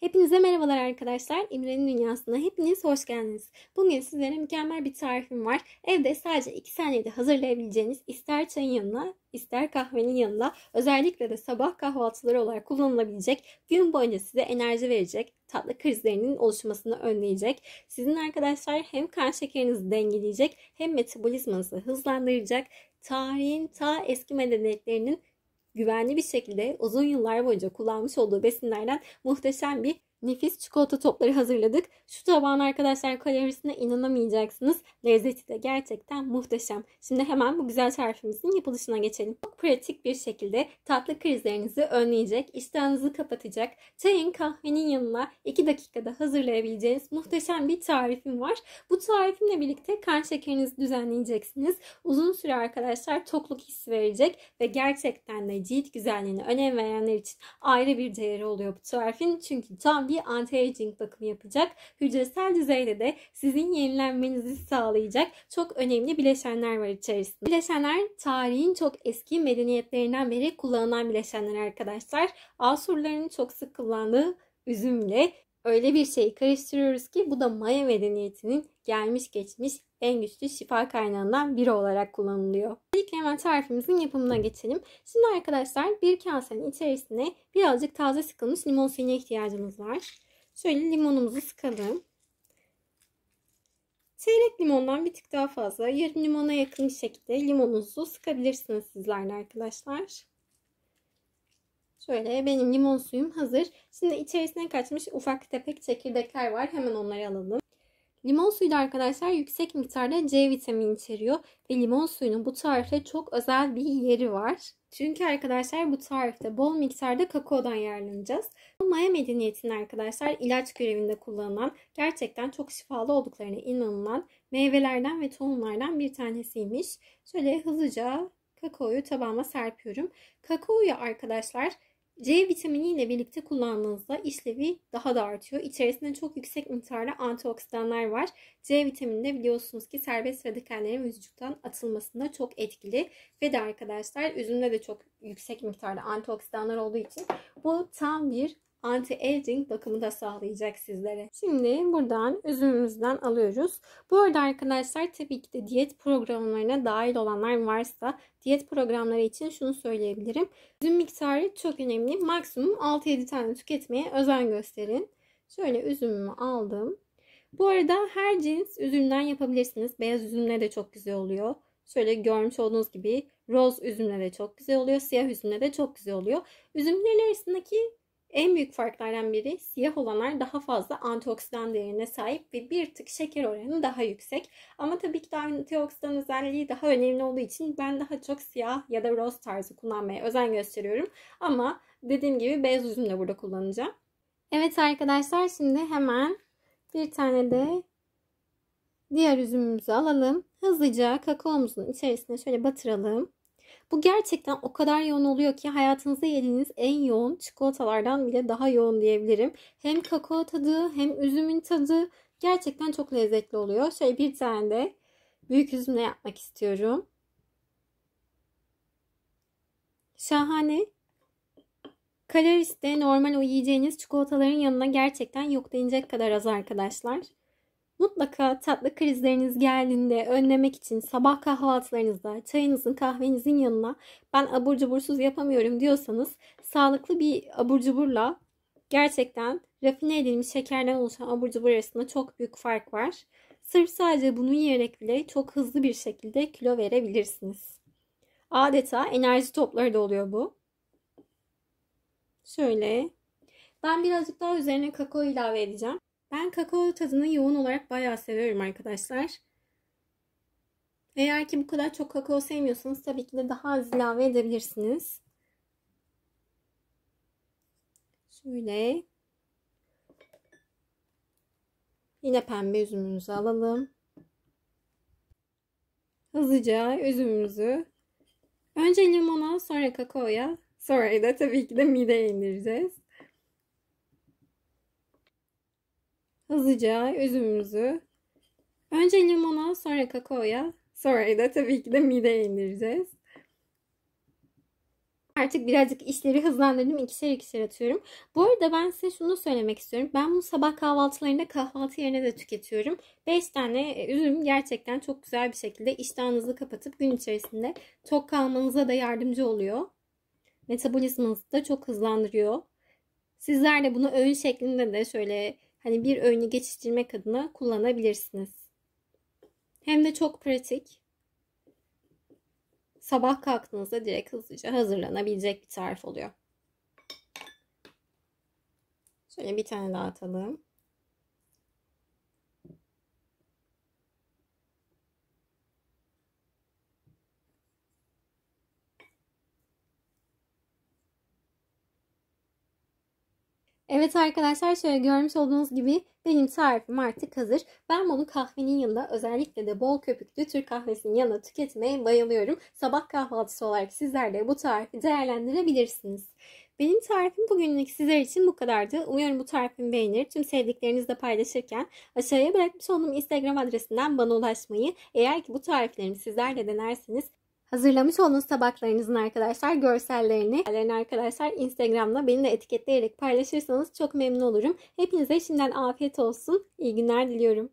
Hepinize merhabalar arkadaşlar. İmre'nin dünyasına hepiniz hoş geldiniz. Bugün sizlere mükemmel bir tarifim var. Evde sadece 2 saniyede hazırlayabileceğiniz ister çayın yanına ister kahvenin yanında özellikle de sabah kahvaltıları olarak kullanılabilecek gün boyunca size enerji verecek tatlı krizlerinin oluşmasını önleyecek. Sizin arkadaşlar hem kan şekerinizi dengeleyecek hem metabolizmanızı hızlandıracak. Tarihin ta eski medeniyetlerinin güvenli bir şekilde uzun yıllar boyunca kullanmış olduğu besinlerden muhteşem bir nefis çikolata topları hazırladık. Şu tabağın arkadaşlar kalorisine inanamayacaksınız. Lezzeti de gerçekten muhteşem. Şimdi hemen bu güzel tarifimizin yapılışına geçelim. Çok pratik bir şekilde tatlı krizlerinizi önleyecek, iştahınızı kapatacak, çayın kahvenin yanına 2 dakikada hazırlayabileceğiniz muhteşem bir tarifim var. Bu tarifimle birlikte kan şekerinizi düzenleyeceksiniz. Uzun süre arkadaşlar tokluk hissi verecek ve gerçekten de cilt güzelliğine önem verenler için ayrı bir değeri oluyor bu tarifin. Çünkü tam bir anti-aging bakımı yapacak. Hücresel düzeyde de sizin yenilenmenizi sağlayacak çok önemli bileşenler var içerisinde. Bileşenler tarihin çok eski medeniyetlerinden beri kullanılan bileşenler arkadaşlar. Asurların çok sık kullandığı üzümle öyle bir şey karıştırıyoruz ki bu da Maya medeniyetinin gelmiş geçmiş en güçlü şifa kaynağından biri olarak kullanılıyor. İlk hemen tarifimizin yapımına geçelim. Şimdi arkadaşlar bir kasenin içerisine birazcık taze sıkılmış limon suyuna ihtiyacımız var. Şöyle limonumuzu sıkalım. Çeyrek limondan bir tık daha fazla, yarım limona yakın bir şekilde limonunuzu sıkabilirsiniz sizler de arkadaşlar. Şöyle benim limon suyum hazır. Şimdi içerisine kaçmış ufak tepek çekirdekler var. Hemen onları alalım. Limon suyu da arkadaşlar yüksek miktarda C vitamini içeriyor ve limon suyunun bu tarifte çok özel bir yeri var. Çünkü arkadaşlar bu tarifte bol miktarda kakaodan yararlanacağız. Maya medeniyetinin arkadaşlar ilaç görevinde kullanılan gerçekten çok şifalı olduklarına inanılan meyvelerden ve tohumlardan bir tanesiymiş. Şöyle hızlıca kakaoyu tabağıma serpiyorum. Kakaoyu arkadaşlar C vitamini ile birlikte kullandığınızda işlevi daha da artıyor. İçerisinde çok yüksek miktarda antioksidanlar var. C vitamini de biliyorsunuz ki serbest radikallerin vücuttan atılmasında çok etkili. Ve de arkadaşlar üzümde de çok yüksek miktarda antioksidanlar olduğu için bu tam bir anti-aging bakımı da sağlayacak sizlere. Şimdi buradan üzümümüzden alıyoruz. Bu arada arkadaşlar tabii ki de diyet programlarına dahil olanlar varsa diyet programları için şunu söyleyebilirim. Üzüm miktarı çok önemli. Maksimum 6-7 tane tüketmeye özen gösterin. Şöyle üzümümü aldım. Bu arada her cins üzümden yapabilirsiniz. Beyaz üzümle de çok güzel oluyor. Şöyle görmüş olduğunuz gibi roz üzümle de çok güzel oluyor. Siyah üzümle de çok güzel oluyor. Üzümlerin arasındaki en büyük farklardan biri siyah olanlar daha fazla antioksidan değerine sahip ve bir tık şeker oranı daha yüksek. Ama tabii ki de antioksidan özelliği daha önemli olduğu için ben daha çok siyah ya da roz tarzı kullanmaya özen gösteriyorum. Ama dediğim gibi beyaz üzüm de burada kullanacağım. Evet arkadaşlar şimdi hemen bir tane de diğer üzümümüzü alalım. Hızlıca kakaomuzun içerisine şöyle batıralım. Bu gerçekten o kadar yoğun oluyor ki hayatınızda yediğiniz en yoğun çikolatalardan bile daha yoğun diyebilirim. Hem kakao tadı hem üzümün tadı gerçekten çok lezzetli oluyor. Şöyle bir tane de büyük üzümle yapmak istiyorum. Şahane. Kalorisi de normal o yiyeceğiniz çikolataların yanına gerçekten yok denecek kadar az arkadaşlar. Mutlaka tatlı krizleriniz geldiğinde önlemek için sabah kahvaltılarınızda çayınızın kahvenizin yanına ben abur cubursuz yapamıyorum diyorsanız sağlıklı bir abur cuburla gerçekten rafine edilmiş şekerden oluşan abur cubur arasında çok büyük fark var. Sırf sadece bunu yiyerek bile çok hızlı bir şekilde kilo verebilirsiniz. Adeta enerji topları da oluyor bu. Şöyle. Ben birazcık daha üzerine kakao ilave edeceğim. Ben kakao tadını yoğun olarak bayağı seviyorum arkadaşlar. Eğer ki bu kadar çok kakao sevmiyorsanız tabii ki de daha az ilave edebilirsiniz. Şöyle. Yine pembe üzümümüzü alalım. Hızlıca üzümümüzü önce limona sonra kakaoya sonra da tabii ki de mideye indireceğiz. Hızlıca üzümümüzü önce limona sonra kakaoya sonra da tabii ki de mideye indireceğiz. Artık birazcık işleri hızlandırdım. ikişer ikişer atıyorum. Bu arada ben size şunu söylemek istiyorum. Ben bunu sabah kahvaltılarında kahvaltı yerine de tüketiyorum. 5 tane e, üzüm gerçekten çok güzel bir şekilde iştahınızı kapatıp gün içerisinde tok kalmanıza da yardımcı oluyor. Metabolizmanızı da çok hızlandırıyor. Sizler de bunu öğün şeklinde de şöyle hani bir öğünü geçiştirmek adına kullanabilirsiniz. Hem de çok pratik sabah kalktığınızda direkt hızlıca hazırlanabilecek bir tarif oluyor. Şöyle bir tane daha atalım. Evet arkadaşlar şöyle görmüş olduğunuz gibi benim tarifim artık hazır. Ben bunu kahvenin yanında özellikle de bol köpüklü Türk kahvesinin yanında tüketmeye bayılıyorum. Sabah kahvaltısı olarak sizler de bu tarifi değerlendirebilirsiniz. Benim tarifim bugünlük sizler için bu kadardı. Umuyorum bu tarifimi beğenir. Tüm sevdiklerinizle paylaşırken aşağıya bırakmış olduğum Instagram adresinden bana ulaşmayı, eğer ki bu tariflerimi sizler de denerseniz Hazırlamış olduğunuz tabaklarınızın arkadaşlar görsellerini arkadaşlar Instagram'da beni de etiketleyerek paylaşırsanız çok memnun olurum. Hepinize şimdiden afiyet olsun. İyi günler diliyorum.